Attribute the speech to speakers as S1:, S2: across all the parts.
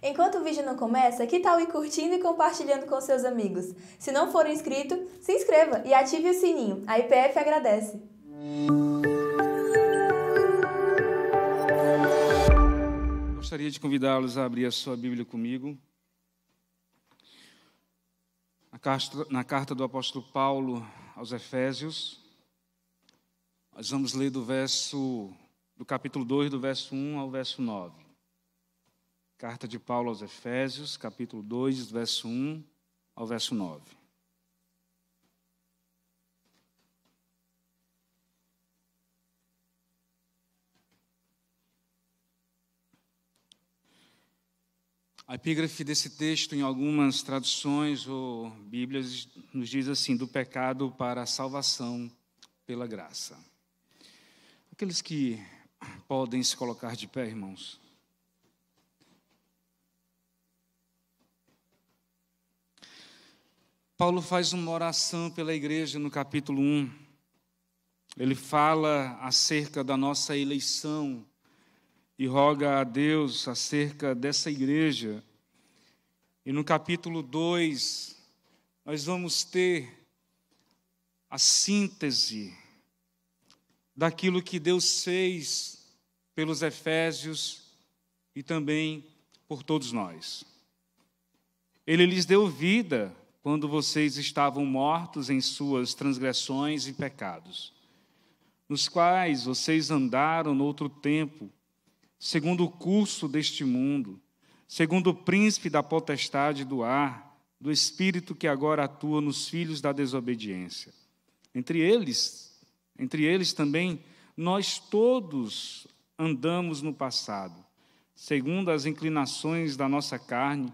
S1: Enquanto o vídeo não começa, que tal ir curtindo e compartilhando com seus amigos? Se não for inscrito, se inscreva e ative o sininho. A IPF agradece.
S2: Gostaria de convidá-los a abrir a sua Bíblia comigo. Na carta do apóstolo Paulo aos Efésios, nós vamos ler do verso do capítulo 2, do verso 1 ao verso 9. Carta de Paulo aos Efésios, capítulo 2, verso 1 ao verso 9. A epígrafe desse texto, em algumas traduções ou Bíblias, nos diz assim: do pecado para a salvação pela graça. Aqueles que podem se colocar de pé, irmãos. Paulo faz uma oração pela igreja no capítulo 1. Ele fala acerca da nossa eleição e roga a Deus acerca dessa igreja. E no capítulo 2, nós vamos ter a síntese daquilo que Deus fez pelos Efésios e também por todos nós. Ele lhes deu vida quando vocês estavam mortos em suas transgressões e pecados, nos quais vocês andaram no outro tempo, segundo o curso deste mundo, segundo o príncipe da potestade do ar, do espírito que agora atua nos filhos da desobediência. Entre eles, entre eles também nós todos andamos no passado, segundo as inclinações da nossa carne,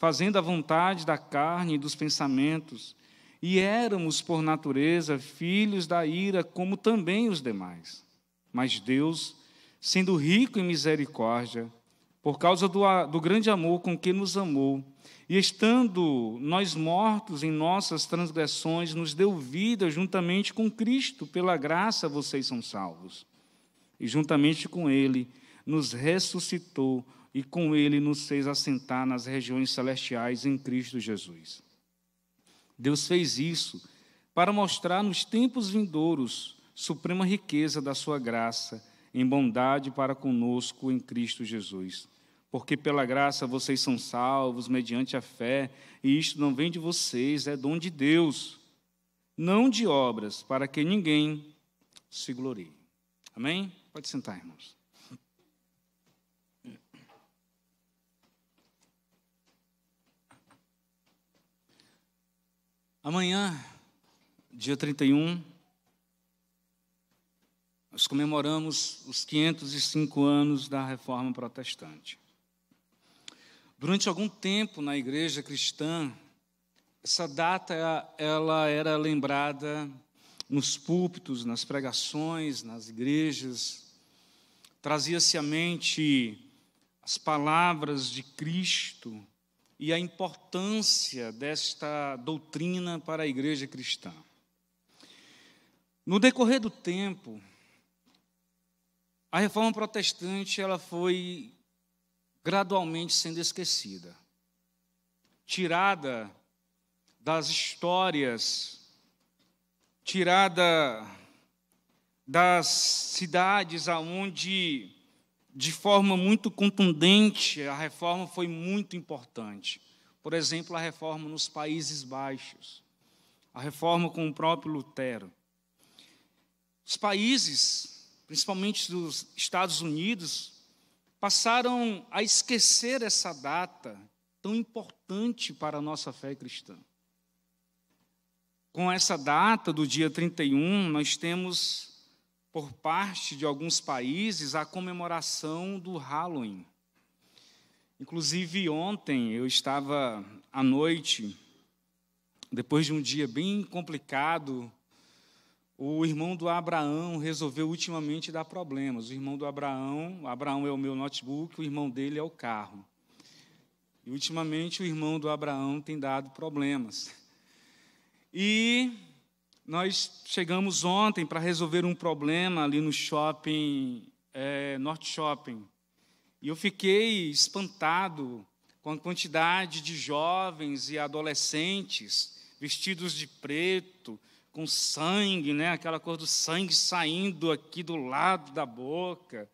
S2: fazendo a vontade da carne e dos pensamentos, e éramos, por natureza, filhos da ira, como também os demais. Mas Deus, sendo rico em misericórdia, por causa do, do grande amor com que nos amou, e estando nós mortos em nossas transgressões, nos deu vida juntamente com Cristo, pela graça vocês são salvos. E juntamente com Ele nos ressuscitou e com ele nos fez assentar nas regiões celestiais em Cristo Jesus. Deus fez isso para mostrar nos tempos vindouros suprema riqueza da sua graça em bondade para conosco em Cristo Jesus. Porque pela graça vocês são salvos mediante a fé, e isto não vem de vocês, é dom de Deus, não de obras, para que ninguém se glorie. Amém? Pode sentar, irmãos. Amanhã, dia 31, nós comemoramos os 505 anos da Reforma Protestante. Durante algum tempo na igreja cristã, essa data ela era lembrada nos púlpitos, nas pregações, nas igrejas. Trazia-se à mente as palavras de Cristo e a importância desta doutrina para a igreja cristã. No decorrer do tempo, a reforma protestante ela foi gradualmente sendo esquecida, tirada das histórias, tirada das cidades aonde de forma muito contundente, a reforma foi muito importante. Por exemplo, a reforma nos Países Baixos, a reforma com o próprio Lutero. Os países, principalmente dos Estados Unidos, passaram a esquecer essa data tão importante para a nossa fé cristã. Com essa data do dia 31, nós temos por parte de alguns países a comemoração do Halloween. Inclusive, ontem eu estava à noite, depois de um dia bem complicado, o irmão do Abraão resolveu ultimamente dar problemas. O irmão do Abraão, Abraão é o meu notebook, o irmão dele é o carro. E ultimamente o irmão do Abraão tem dado problemas. E nós chegamos ontem para resolver um problema ali no shopping, é, Norte Shopping. E eu fiquei espantado com a quantidade de jovens e adolescentes vestidos de preto, com sangue, né? aquela cor do sangue saindo aqui do lado da boca.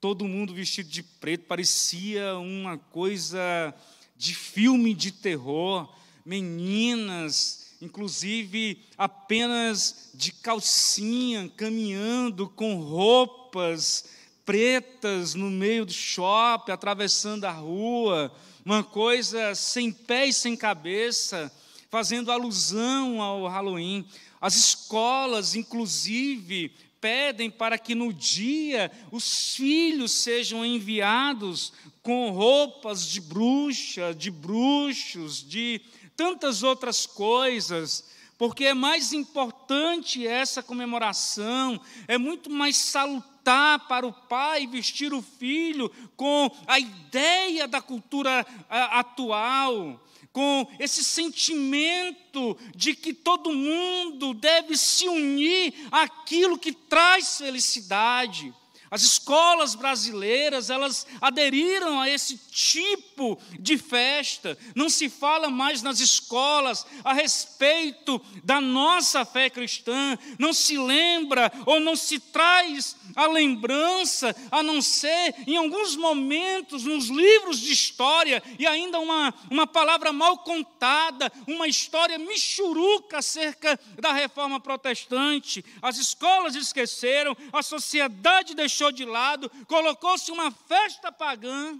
S2: Todo mundo vestido de preto, parecia uma coisa de filme de terror. Meninas, inclusive apenas de calcinha, caminhando com roupas pretas no meio do shopping, atravessando a rua, uma coisa sem pé e sem cabeça, fazendo alusão ao Halloween. As escolas, inclusive, pedem para que no dia os filhos sejam enviados com roupas de bruxa, de bruxos, de tantas outras coisas porque é mais importante essa comemoração, é muito mais salutar para o pai vestir o filho com a ideia da cultura atual, com esse sentimento de que todo mundo deve se unir àquilo que traz felicidade. As escolas brasileiras, elas aderiram a esse tipo de festa. Não se fala mais nas escolas a respeito da nossa fé cristã. Não se lembra ou não se traz a lembrança, a não ser em alguns momentos nos livros de história e ainda uma, uma palavra mal contada, uma história michuruca acerca da reforma protestante. As escolas esqueceram, a sociedade deixou deixou de lado, colocou-se uma festa pagã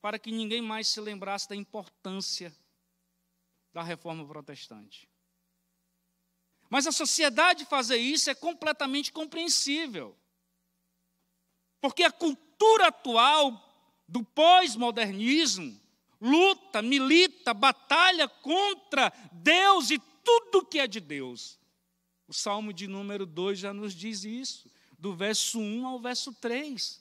S2: para que ninguém mais se lembrasse da importância da reforma protestante. Mas a sociedade fazer isso é completamente compreensível. Porque a cultura atual do pós-modernismo luta, milita, batalha contra Deus e tudo que é de Deus. O Salmo de número 2 já nos diz isso do verso 1 ao verso 3.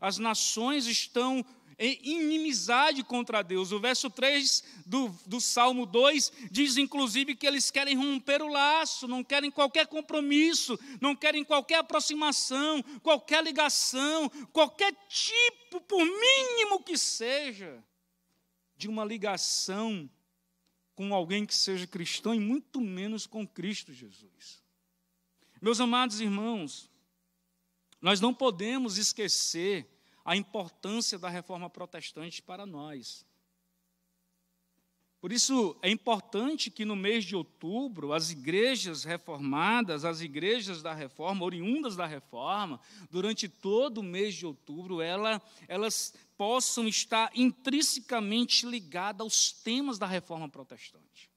S2: As nações estão em inimizade contra Deus. O verso 3 do, do Salmo 2 diz, inclusive, que eles querem romper o laço, não querem qualquer compromisso, não querem qualquer aproximação, qualquer ligação, qualquer tipo, por mínimo que seja, de uma ligação com alguém que seja cristão e muito menos com Cristo Jesus. Meus amados irmãos, nós não podemos esquecer a importância da reforma protestante para nós. Por isso, é importante que no mês de outubro, as igrejas reformadas, as igrejas da reforma, oriundas da reforma, durante todo o mês de outubro, ela, elas possam estar intrinsecamente ligadas aos temas da reforma protestante.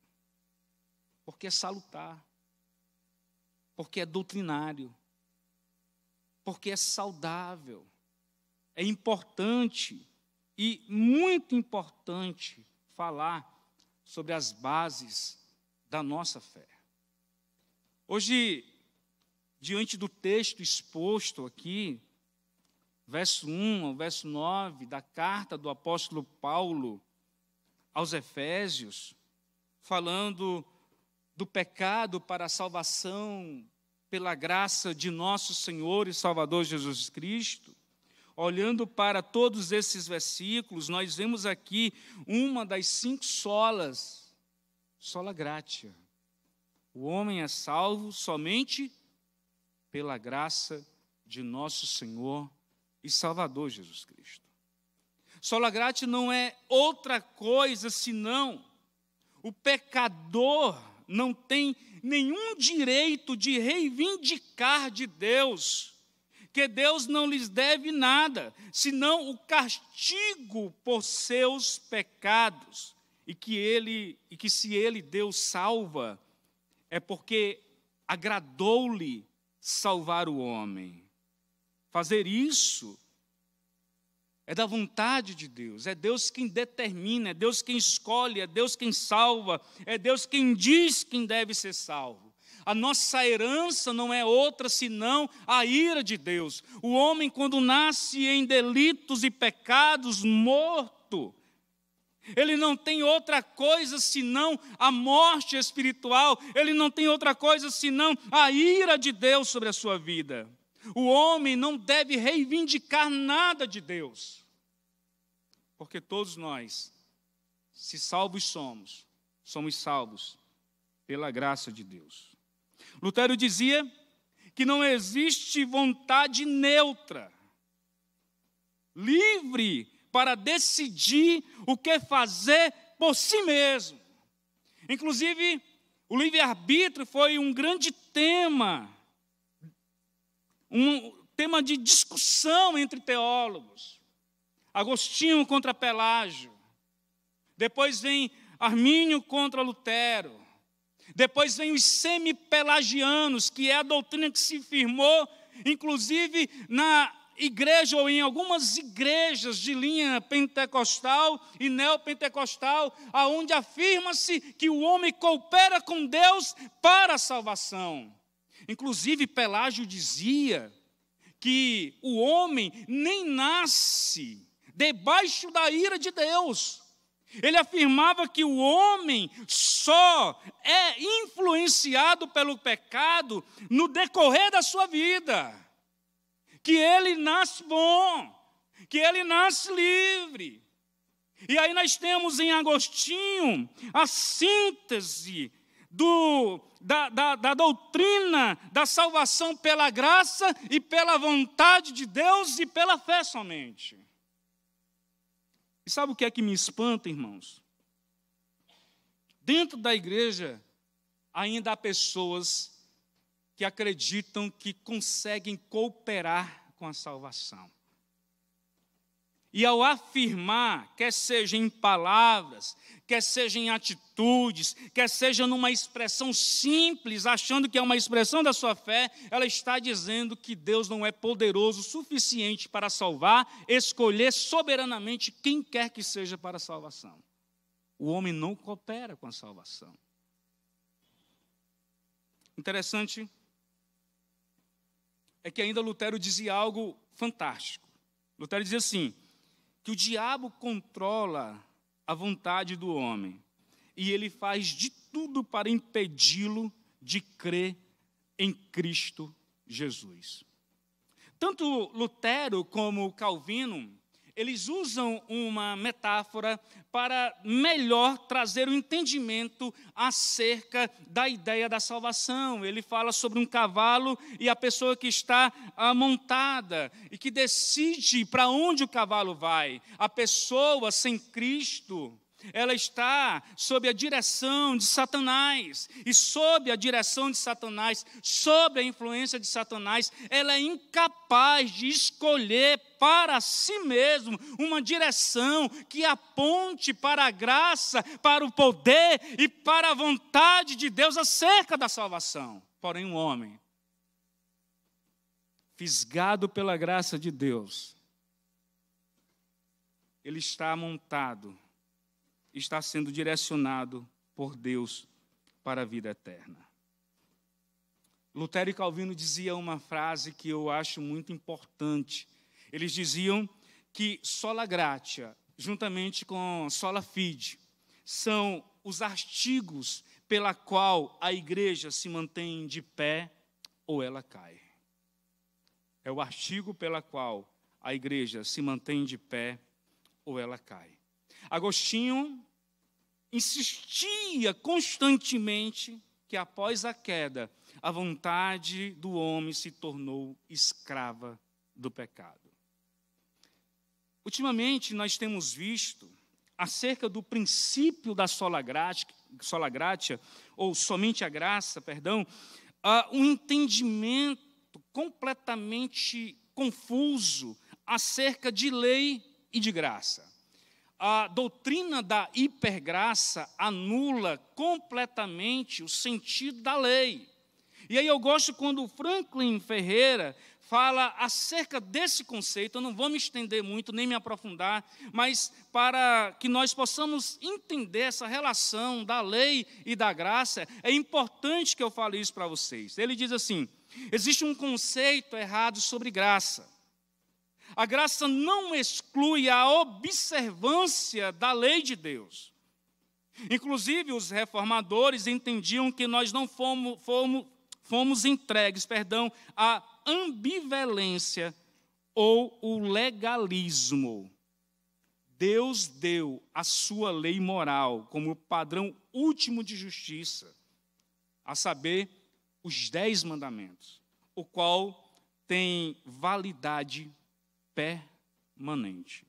S2: Porque é salutar, porque é doutrinário, porque é saudável, é importante e muito importante falar sobre as bases da nossa fé. Hoje, diante do texto exposto aqui, verso 1 ao verso 9 da carta do apóstolo Paulo aos Efésios, falando do pecado para a salvação pela graça de nosso Senhor e Salvador Jesus Cristo, olhando para todos esses versículos, nós vemos aqui uma das cinco solas, sola gratia. O homem é salvo somente pela graça de nosso Senhor e Salvador Jesus Cristo. Sola gratia não é outra coisa senão o pecador não tem nenhum direito de reivindicar de Deus, que Deus não lhes deve nada, senão o castigo por seus pecados, e que ele e que se ele Deus salva, é porque agradou-lhe salvar o homem. Fazer isso é da vontade de Deus, é Deus quem determina, é Deus quem escolhe, é Deus quem salva, é Deus quem diz quem deve ser salvo. A nossa herança não é outra senão a ira de Deus. O homem, quando nasce em delitos e pecados, morto, ele não tem outra coisa senão a morte espiritual, ele não tem outra coisa senão a ira de Deus sobre a sua vida. O homem não deve reivindicar nada de Deus porque todos nós se salvos somos, somos salvos pela graça de Deus. Lutero dizia que não existe vontade neutra, livre para decidir o que fazer por si mesmo. Inclusive, o livre-arbítrio foi um grande tema, um tema de discussão entre teólogos. Agostinho contra Pelágio. Depois vem Armínio contra Lutero. Depois vem os semi-pelagianos, que é a doutrina que se firmou, inclusive na igreja ou em algumas igrejas de linha pentecostal e neopentecostal, aonde afirma-se que o homem coopera com Deus para a salvação. Inclusive Pelágio dizia que o homem nem nasce debaixo da ira de Deus. Ele afirmava que o homem só é influenciado pelo pecado no decorrer da sua vida. Que ele nasce bom, que ele nasce livre. E aí nós temos em Agostinho a síntese do, da, da, da, doutrina da salvação pela graça e pela vontade de Deus e pela fé somente. E sabe o que é que me espanta, irmãos? Dentro da igreja, ainda há pessoas que acreditam que conseguem cooperar com a salvação. E ao afirmar, quer seja em palavras, quer seja em atitudes, quer seja numa expressão simples, achando que é uma expressão da sua fé, ela está dizendo que Deus não é poderoso o suficiente para salvar, escolher soberanamente quem quer que seja para a salvação. O homem não coopera com a salvação. Interessante é que ainda Lutero dizia algo fantástico. Lutero dizia assim: que o diabo controla a vontade do homem e ele faz de tudo para impedi-lo de crer em Cristo Jesus. Tanto Lutero como Calvino eles usam uma metáfora para melhor trazer o entendimento acerca da ideia da salvação. Ele fala sobre um cavalo e a pessoa que está ah, montada e que decide para onde o cavalo vai. A pessoa sem Cristo ela está sob a direção de Satanás, e sob a direção de Satanás, sob a influência de Satanás, ela é incapaz de escolher para si mesmo uma direção que aponte para a graça, para o poder e para a vontade de Deus acerca da salvação. Porém, um homem, fisgado pela graça de Deus, ele está montado está sendo direcionado por Deus para a vida eterna. Lutero e Calvino diziam uma frase que eu acho muito importante. Eles diziam que sola gratia, juntamente com sola fide, são os artigos pela qual a igreja se mantém de pé ou ela cai. É o artigo pela qual a igreja se mantém de pé ou ela cai. Agostinho insistia constantemente que após a queda, a vontade do homem se tornou escrava do pecado. Ultimamente, nós temos visto acerca do princípio da sola gratia, sola gratia ou somente a graça, perdão, uh, um entendimento completamente confuso acerca de lei e de graça a doutrina da hipergraça anula completamente o sentido da lei. E aí eu gosto quando Franklin Ferreira fala acerca desse conceito, eu não vou me estender muito, nem me aprofundar, mas para que nós possamos entender essa relação da lei e da graça, é importante que eu fale isso para vocês. Ele diz assim: existe um conceito errado sobre graça. A graça não exclui a observância da lei de Deus. Inclusive, os reformadores entendiam que nós não fomos, fomos, fomos entregues perdão, à ambivalência ou o legalismo. Deus deu a sua lei moral como padrão último de justiça, a saber, os dez mandamentos, o qual tem validade permanente.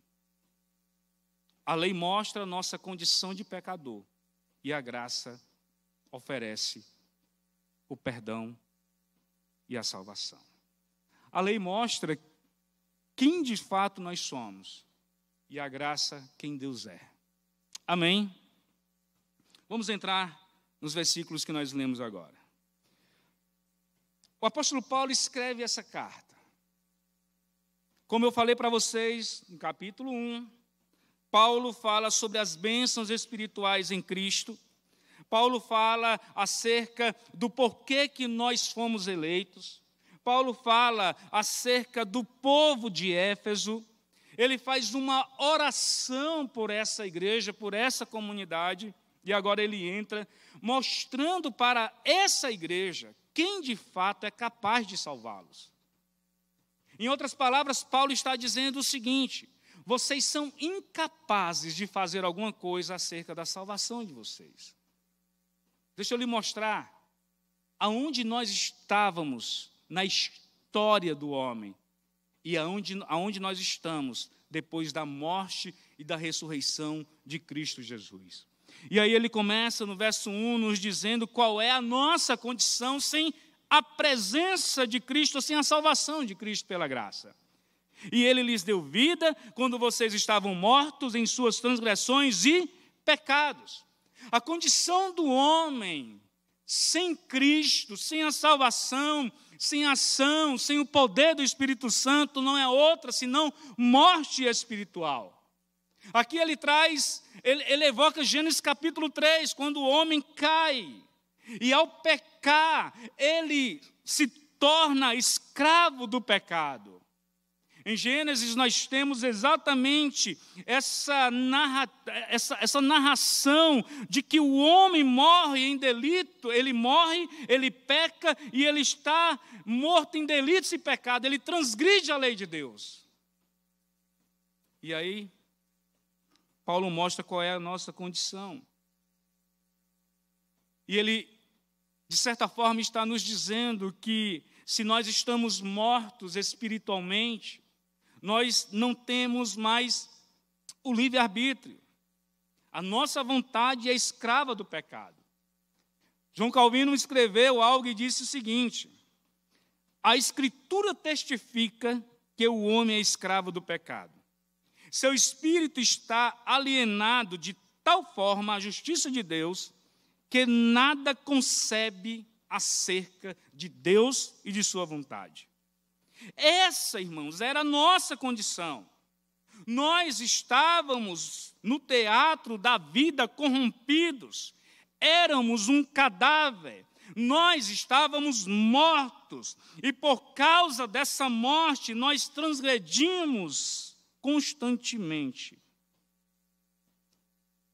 S2: A lei mostra a nossa condição de pecador e a graça oferece o perdão e a salvação. A lei mostra quem de fato nós somos e a graça quem Deus é. Amém? Vamos entrar nos versículos que nós lemos agora. O apóstolo Paulo escreve essa carta. Como eu falei para vocês no capítulo 1, Paulo fala sobre as bênçãos espirituais em Cristo. Paulo fala acerca do porquê que nós fomos eleitos. Paulo fala acerca do povo de Éfeso. Ele faz uma oração por essa igreja, por essa comunidade, e agora ele entra mostrando para essa igreja quem de fato é capaz de salvá-los. Em outras palavras, Paulo está dizendo o seguinte: vocês são incapazes de fazer alguma coisa acerca da salvação de vocês. Deixa eu lhe mostrar aonde nós estávamos na história do homem e aonde, aonde nós estamos depois da morte e da ressurreição de Cristo Jesus. E aí ele começa no verso 1 nos dizendo qual é a nossa condição sem a presença de Cristo, sem a salvação de Cristo pela graça. E ele lhes deu vida quando vocês estavam mortos em suas transgressões e pecados. A condição do homem sem Cristo, sem a salvação, sem ação, sem o poder do Espírito Santo, não é outra senão morte espiritual. Aqui ele traz, ele, ele evoca Gênesis capítulo 3, quando o homem cai, e ao pecar, ele se torna escravo do pecado. Em Gênesis, nós temos exatamente essa, narra, essa, essa narração de que o homem morre em delito, ele morre, ele peca e ele está morto em delitos e pecado, ele transgride a lei de Deus. E aí, Paulo mostra qual é a nossa condição. E ele, de certa forma, está nos dizendo que se nós estamos mortos espiritualmente, nós não temos mais o livre-arbítrio. A nossa vontade é escrava do pecado. João Calvino escreveu algo e disse o seguinte: a Escritura testifica que o homem é escravo do pecado. Seu espírito está alienado de tal forma à justiça de Deus que nada concebe acerca de Deus e de sua vontade. Essa, irmãos, era a nossa condição. Nós estávamos no teatro da vida corrompidos, éramos um cadáver, nós estávamos mortos, e por causa dessa morte nós transgredimos constantemente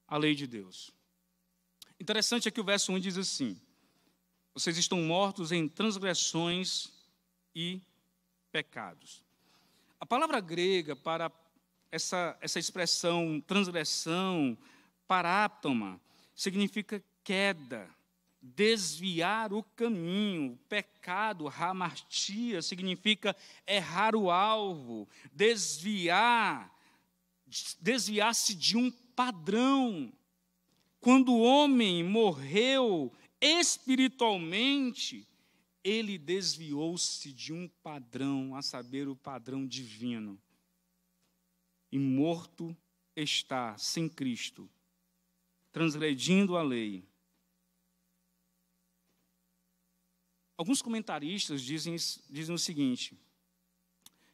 S2: a lei de Deus. Interessante é que o verso 1 diz assim: Vocês estão mortos em transgressões e pecados. A palavra grega para essa, essa expressão transgressão, paráptoma, significa queda, desviar o caminho. Pecado, hamartia, significa errar o alvo, desviar, desviar-se de um padrão. Quando o homem morreu espiritualmente, ele desviou-se de um padrão, a saber, o padrão divino. E morto está, sem Cristo, transgredindo a lei. Alguns comentaristas dizem, dizem o seguinte: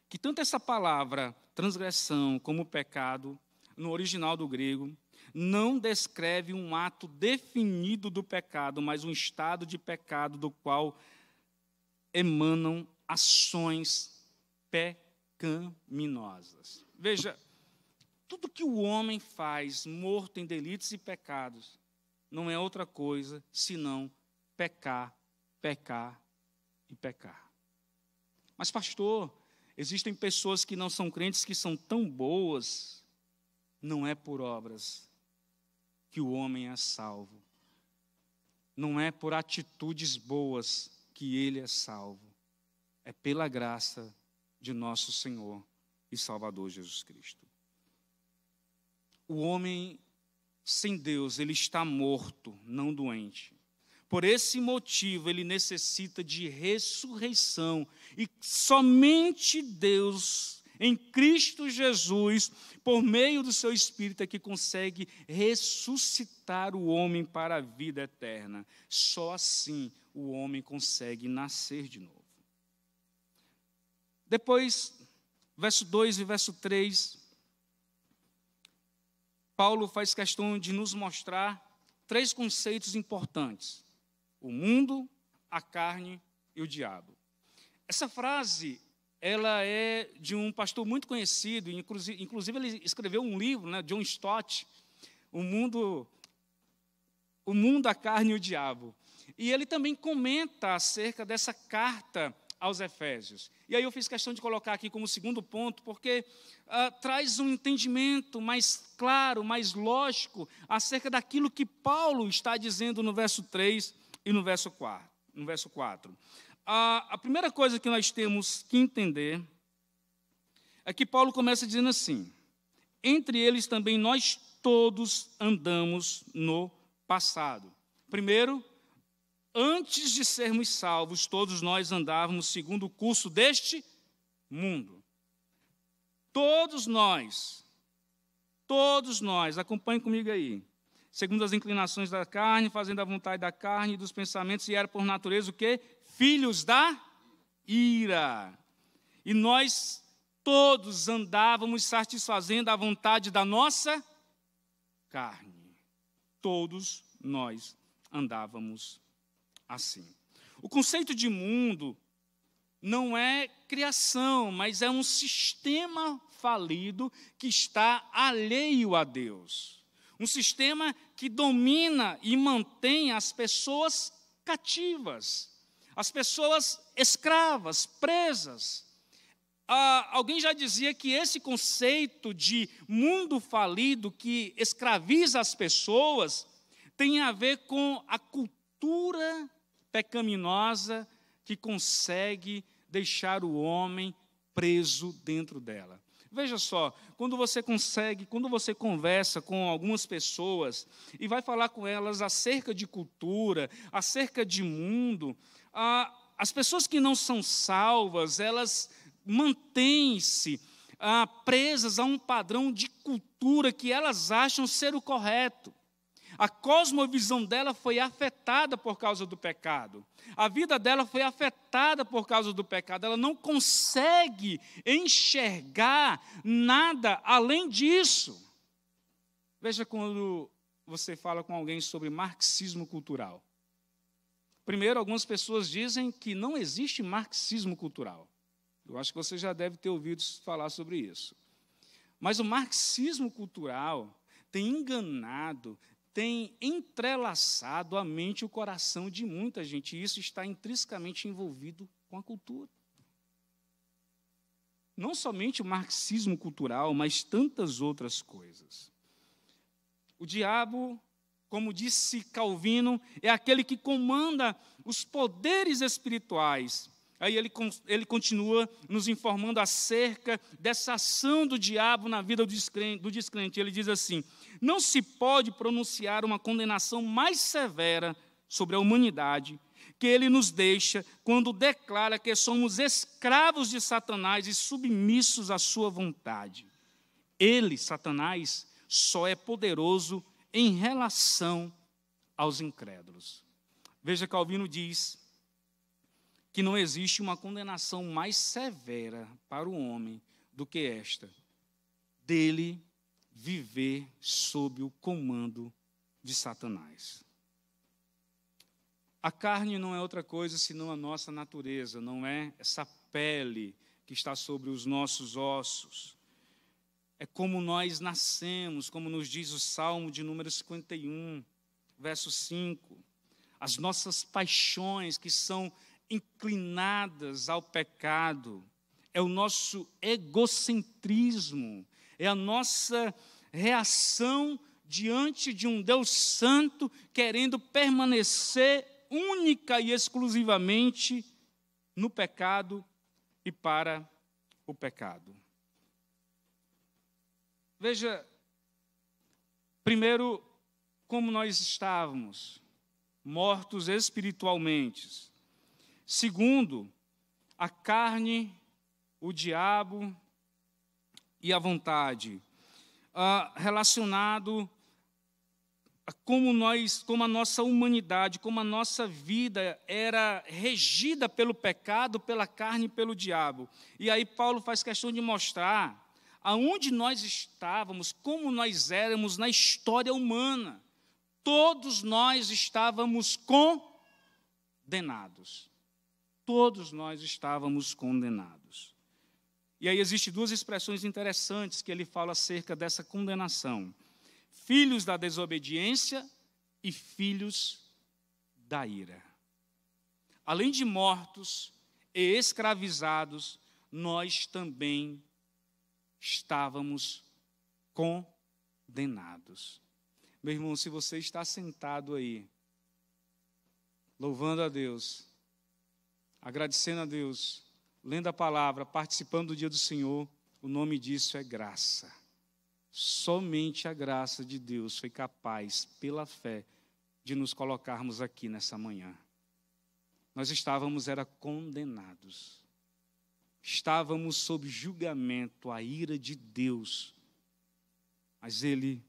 S2: que tanto essa palavra transgressão como pecado, no original do grego, não descreve um ato definido do pecado, mas um estado de pecado do qual emanam ações pecaminosas. Veja, tudo que o homem faz morto em delitos e pecados não é outra coisa senão pecar, pecar e pecar. Mas, pastor, existem pessoas que não são crentes que são tão boas. não é por obras que o homem é salvo. Não é por atitudes boas que ele é salvo. É pela graça de nosso Senhor e Salvador Jesus Cristo. O homem sem Deus, ele está morto, não doente. Por esse motivo, ele necessita de ressurreição. E somente Deus, em Cristo Jesus, por meio do seu Espírito, é que consegue ressuscitar o homem para a vida eterna. Só assim o homem consegue nascer de novo. Depois, verso 2 e verso 3, Paulo faz questão de nos mostrar três conceitos importantes: o mundo, a carne e o diabo. Essa frase ela é de um pastor muito conhecido, inclusive, ele escreveu um livro, né, John Stott, o mundo, o mundo, a carne e o diabo. E ele também comenta acerca dessa carta aos Efésios. E aí eu fiz questão de colocar aqui como segundo ponto, porque uh, traz um entendimento mais claro, mais lógico acerca daquilo que Paulo está dizendo no verso 3 e no verso 4. No verso 4. Uh, a primeira coisa que nós temos que entender é que Paulo começa dizendo assim: entre eles também nós todos andamos no passado. Primeiro, antes de sermos salvos, todos nós andávamos segundo o curso deste mundo. Todos nós, todos nós, acompanhe comigo aí, segundo as inclinações da carne, fazendo a vontade da carne e dos pensamentos, e era por natureza o quê? Filhos da ira. E nós todos andávamos satisfazendo a vontade da nossa carne. Todos nós andávamos assim. O conceito de mundo não é criação, mas é um sistema falido que está alheio a Deus. Um sistema que domina e mantém as pessoas cativas, as pessoas escravas, presas. Ah, alguém já dizia que esse conceito de mundo falido que escraviza as pessoas tem a ver com a cultura pecaminosa que consegue deixar o homem preso dentro dela. Veja só, quando você consegue, quando você conversa com algumas pessoas e vai falar com elas acerca de cultura, acerca de mundo, ah, as pessoas que não são salvas, elas mantêm-se ah, presas a um padrão de cultura que elas acham ser o correto. A cosmovisão dela foi afetada por causa do pecado. A vida dela foi afetada por causa do pecado. Ela não consegue enxergar nada além disso. Veja quando você fala com alguém sobre marxismo cultural. Primeiro, algumas pessoas dizem que não existe marxismo cultural. Eu acho que você já deve ter ouvido falar sobre isso. Mas o marxismo cultural tem enganado, tem entrelaçado a mente e o coração de muita gente, e isso está intrinsecamente envolvido com a cultura. Não somente o marxismo cultural, mas tantas outras coisas. O diabo, como disse Calvino, é aquele que comanda os poderes espirituais Aí ele, ele continua nos informando acerca dessa ação do diabo na vida do descrente, do descrente. Ele diz assim: não se pode pronunciar uma condenação mais severa sobre a humanidade que ele nos deixa quando declara que somos escravos de Satanás e submissos à sua vontade. Ele, Satanás, só é poderoso em relação aos incrédulos. Veja, Calvino diz que não existe uma condenação mais severa para o homem do que esta, dele viver sob o comando de Satanás. A carne não é outra coisa senão a nossa natureza, não é essa pele que está sobre os nossos ossos. É como nós nascemos, como nos diz o Salmo de número 51, verso 5. As nossas paixões que são inclinadas ao pecado, é o nosso egocentrismo, é a nossa reação diante de um Deus Santo querendo permanecer única e exclusivamente no pecado e para o pecado. Veja, primeiro, como nós estávamos, mortos espiritualmente. Segundo, a carne, o diabo e a vontade, uh, relacionado a como nós, como a nossa humanidade, como a nossa vida era regida pelo pecado, pela carne e pelo diabo. E aí Paulo faz questão de mostrar aonde nós estávamos, como nós éramos na história humana. Todos nós estávamos condenados. Todos nós estávamos condenados. E aí existem duas expressões interessantes que ele fala acerca dessa condenação: filhos da desobediência e filhos da ira. Além de mortos e escravizados, nós também estávamos condenados. Meu irmão, se você está sentado aí, louvando a Deus, agradecendo a Deus, lendo a palavra, participando do dia do Senhor, o nome disso é graça. Somente a graça de Deus foi capaz, pela fé, de nos colocarmos aqui nessa manhã. Nós estávamos era condenados. Estávamos sob julgamento, a ira de Deus. Mas ele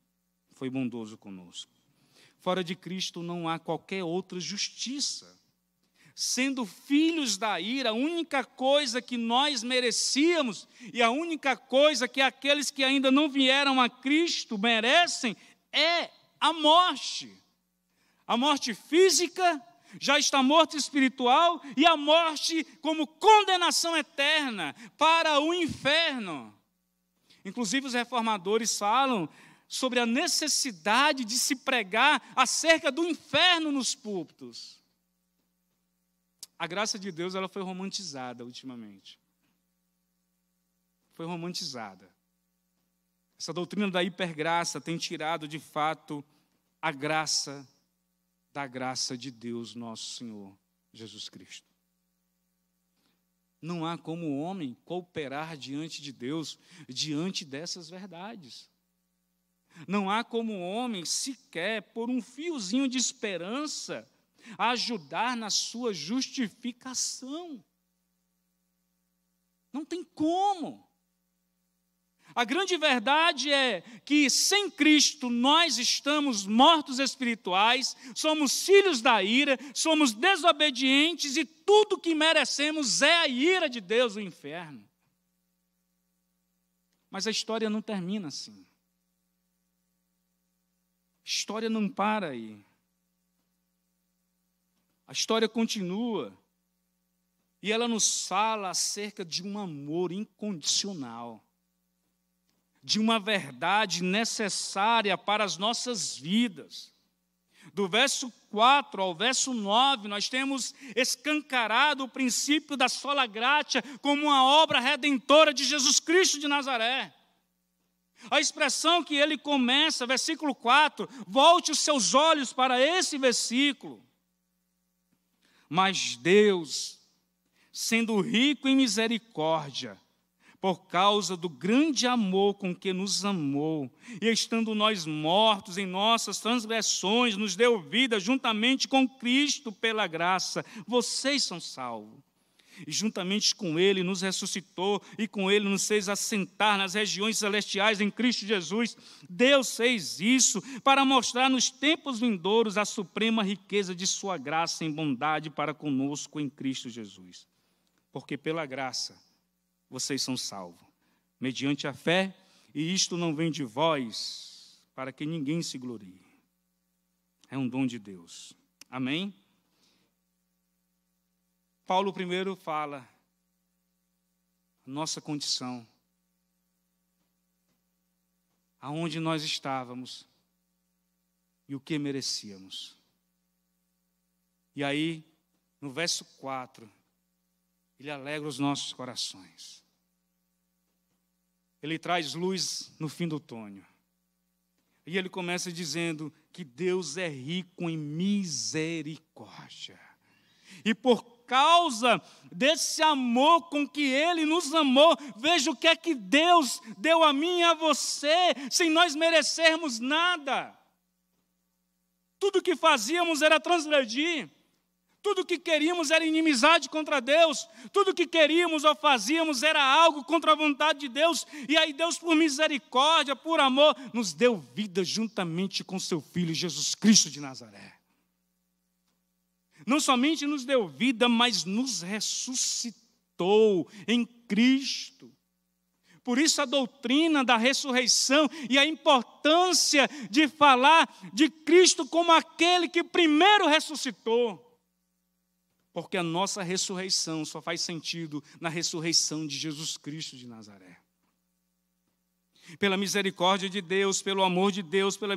S2: foi bondoso conosco. Fora de Cristo não há qualquer outra justiça sendo filhos da ira, a única coisa que nós merecíamos e a única coisa que aqueles que ainda não vieram a Cristo merecem é a morte. A morte física, já está morto espiritual, e a morte como condenação eterna para o inferno. Inclusive, os reformadores falam sobre a necessidade de se pregar acerca do inferno nos púlpitos. A graça de Deus ela foi romantizada ultimamente. Foi romantizada. Essa doutrina da hipergraça tem tirado de fato a graça da graça de Deus, nosso Senhor Jesus Cristo. Não há como o homem cooperar diante de Deus, diante dessas verdades. Não há como o homem sequer, por um fiozinho de esperança, ajudar na sua justificação. Não tem como. A grande verdade é que sem Cristo nós estamos mortos espirituais, somos filhos da ira, somos desobedientes e tudo que merecemos é a ira de Deus, o inferno. Mas a história não termina assim. A história não para aí. A história continua. E ela nos fala acerca de um amor incondicional, de uma verdade necessária para as nossas vidas. Do verso 4 ao verso 9, nós temos escancarado o princípio da sola gratia como uma obra redentora de Jesus Cristo de Nazaré. A expressão que ele começa, versículo 4, volte os seus olhos para esse versículo. Mas Deus, sendo rico em misericórdia, por causa do grande amor com que nos amou, e estando nós mortos em nossas transgressões, nos deu vida juntamente com Cristo pela graça. Vocês são salvos e juntamente com Ele nos ressuscitou e com Ele nos fez assentar nas regiões celestiais em Cristo Jesus. Deus fez isso para mostrar nos tempos vindouros a suprema riqueza de Sua graça em bondade para conosco em Cristo Jesus. Porque pela graça vocês são salvos, mediante a fé, e isto não vem de vós, para que ninguém se glorie. É um dom de Deus. Amém? Paulo primeiro fala nossa condição, aonde nós estávamos e o que merecíamos. E aí, no verso 4, ele alegra os nossos corações. Ele traz luz no fim do outono. E ele começa dizendo que Deus é rico em misericórdia. E por causa desse amor com que Ele nos amou, veja o que é que Deus deu a mim e a você, sem nós merecermos nada. Tudo que fazíamos era transgredir. Tudo que queríamos era inimizade contra Deus, tudo que queríamos ou fazíamos era algo contra a vontade de Deus, e aí Deus, por misericórdia, por amor, nos deu vida juntamente com seu Filho Jesus Cristo de Nazaré. Não somente nos deu vida, mas nos ressuscitou em Cristo. Por isso a doutrina da ressurreição e a importância de falar de Cristo como aquele que primeiro ressuscitou. Porque a nossa ressurreição só faz sentido na ressurreição de Jesus Cristo de Nazaré. Pela misericórdia de Deus, pelo amor de Deus, pela,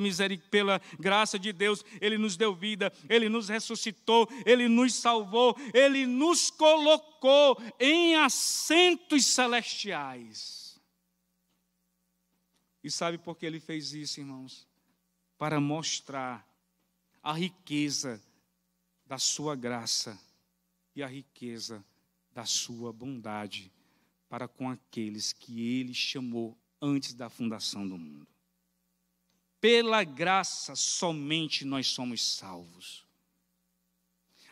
S2: pela graça de Deus, Ele nos deu vida, Ele nos ressuscitou, Ele nos salvou, Ele nos colocou em assentos celestiais. E sabe por que Ele fez isso, irmãos? Para mostrar a riqueza da Sua graça e a riqueza da sua bondade para com aqueles que ele chamou antes da fundação do mundo. Pela graça somente nós somos salvos.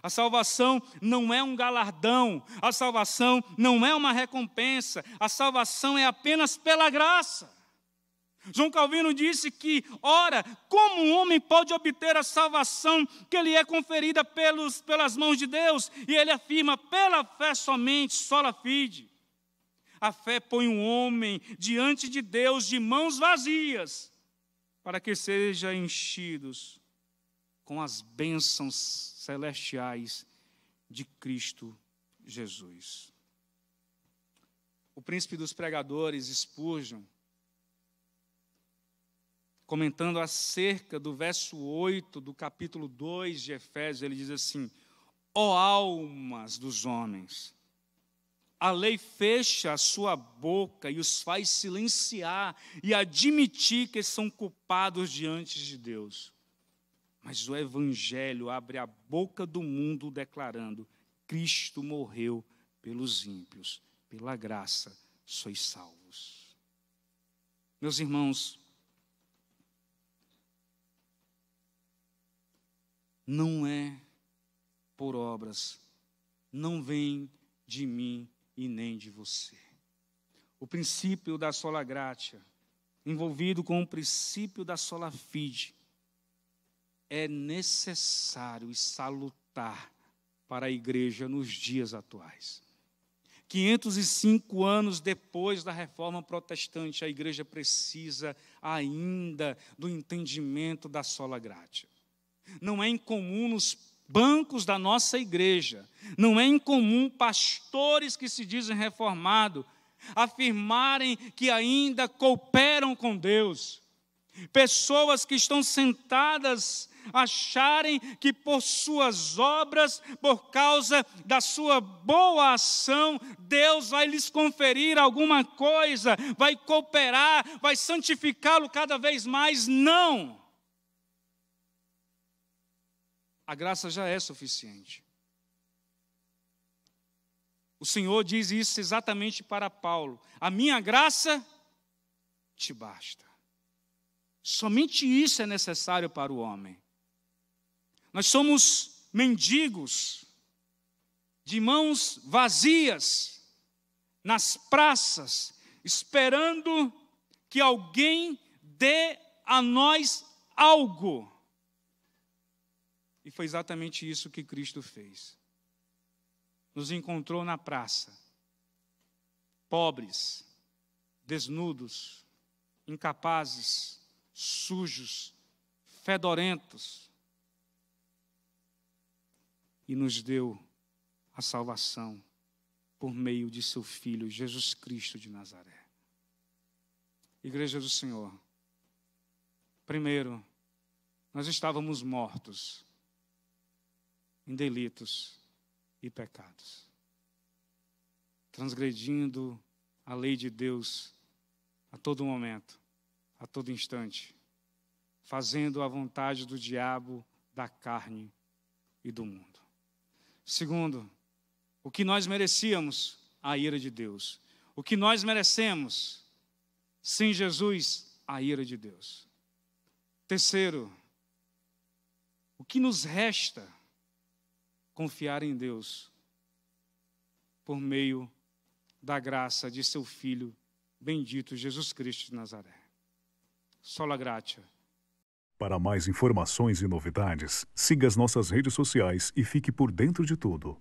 S2: A salvação não é um galardão, a salvação não é uma recompensa, a salvação é apenas pela graça. João Calvino disse que, ora, como um homem pode obter a salvação que lhe é conferida pelos, pelas mãos de Deus? E ele afirma, pela fé somente, sola fide. A fé põe um homem diante de Deus de mãos vazias, para que sejam enchidos com as bênçãos celestiais de Cristo Jesus. O príncipe dos pregadores, Spurgeon, comentando acerca do verso 8 do capítulo 2 de Efésios, ele diz assim: Ó oh, almas dos homens, a lei fecha a sua boca e os faz silenciar e admitir que são culpados diante de Deus. Mas o Evangelho abre a boca do mundo declarando: Cristo morreu pelos ímpios, pela graça sois salvos. Meus irmãos, não é por obras, não vem de mim e nem de você. O princípio da sola gratia, envolvido com o princípio da sola fide, é necessário e salutar para a igreja nos dias atuais. 505 anos depois da reforma protestante, a igreja precisa ainda do entendimento da sola gratia. Não é incomum nos bancos da nossa igreja, não é incomum pastores que se dizem reformados afirmarem que ainda cooperam com Deus. Pessoas que estão sentadas acharem que por suas obras, por causa da sua boa ação, Deus vai lhes conferir alguma coisa, vai cooperar, vai santificá-lo cada vez mais. Não a graça já é suficiente. O Senhor diz isso exatamente para Paulo: a minha graça te basta. Somente isso é necessário para o homem. Nós somos mendigos, de mãos vazias, nas praças, esperando que alguém dê a nós algo. E foi exatamente isso que Cristo fez. Nos encontrou na praça, pobres, desnudos, incapazes, sujos, fedorentos, e nos deu a salvação por meio de seu Filho, Jesus Cristo de Nazaré. Igreja do Senhor, primeiro, nós estávamos mortos em delitos e pecados, transgredindo a lei de Deus a todo momento, a todo instante. fazendo a vontade do diabo, da carne e do mundo. Segundo, o que nós merecíamos, a ira de Deus. O que nós merecemos, sem Jesus, a ira de Deus. Terceiro, o que nos resta? Confiar em Deus por meio da graça de seu Filho bendito Jesus Cristo de Nazaré. Sola gratia.
S3: Para mais informações e novidades, siga as nossas redes sociais e fique por dentro de tudo.